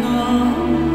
know